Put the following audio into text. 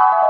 you